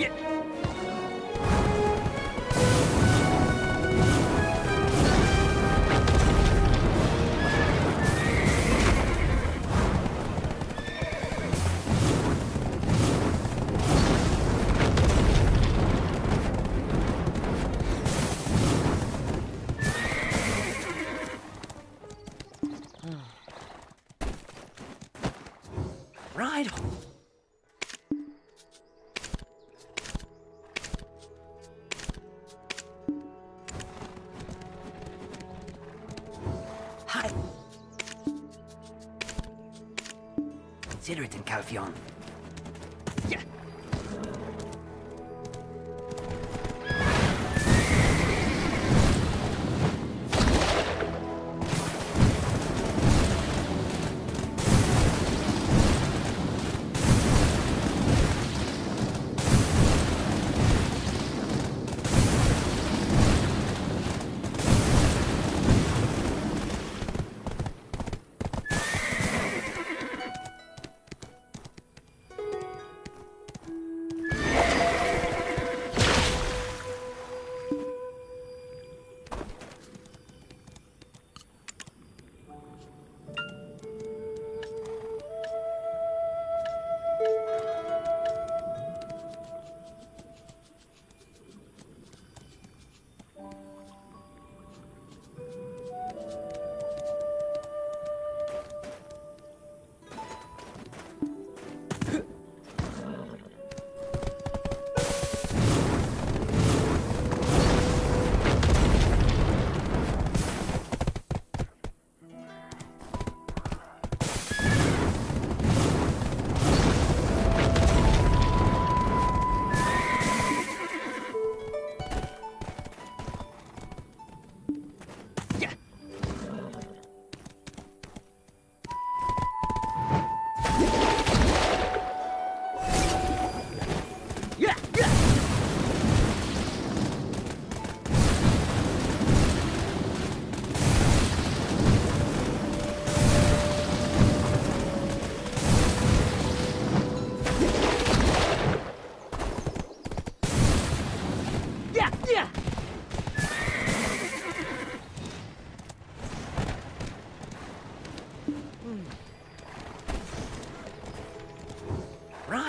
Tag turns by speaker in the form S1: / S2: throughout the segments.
S1: Hi. Consider it in Calphion. Yeah. Yeah.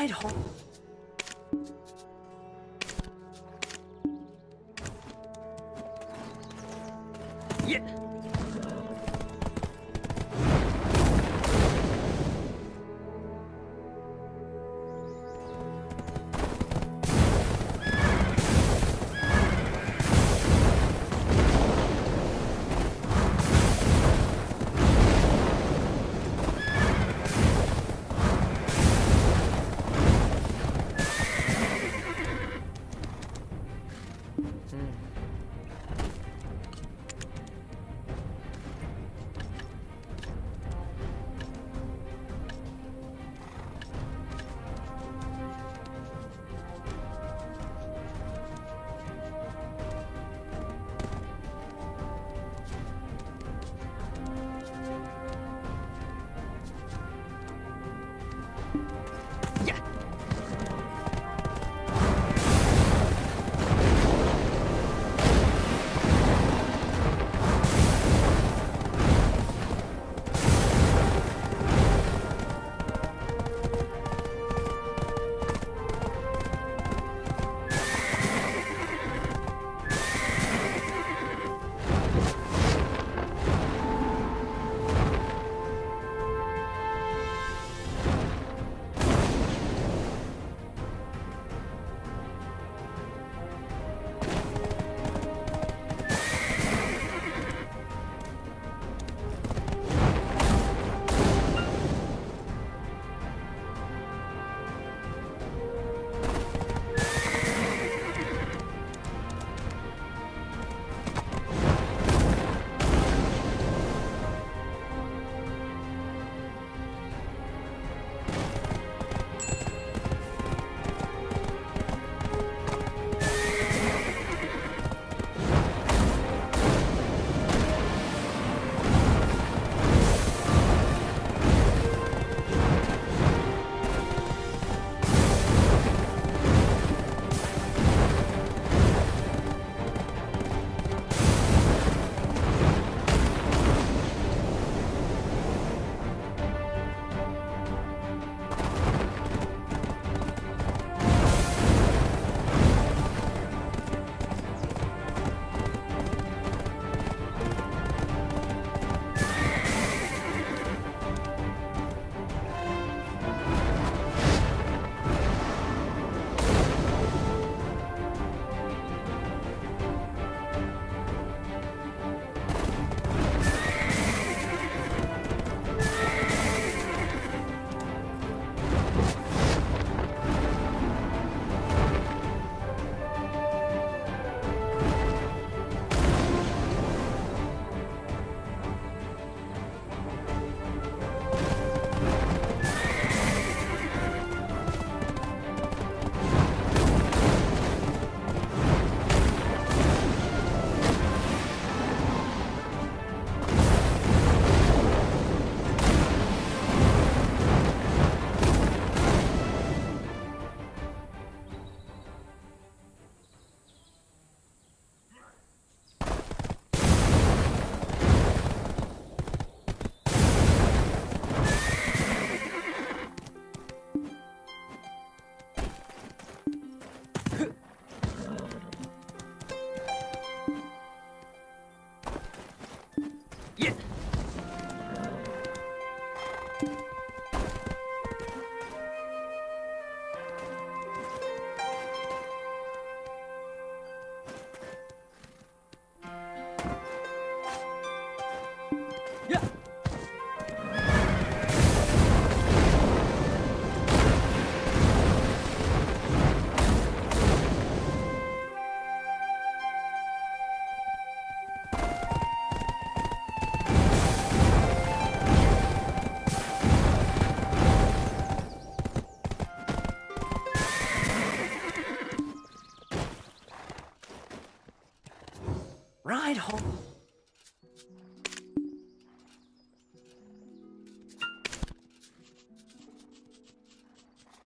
S1: ride home. Home.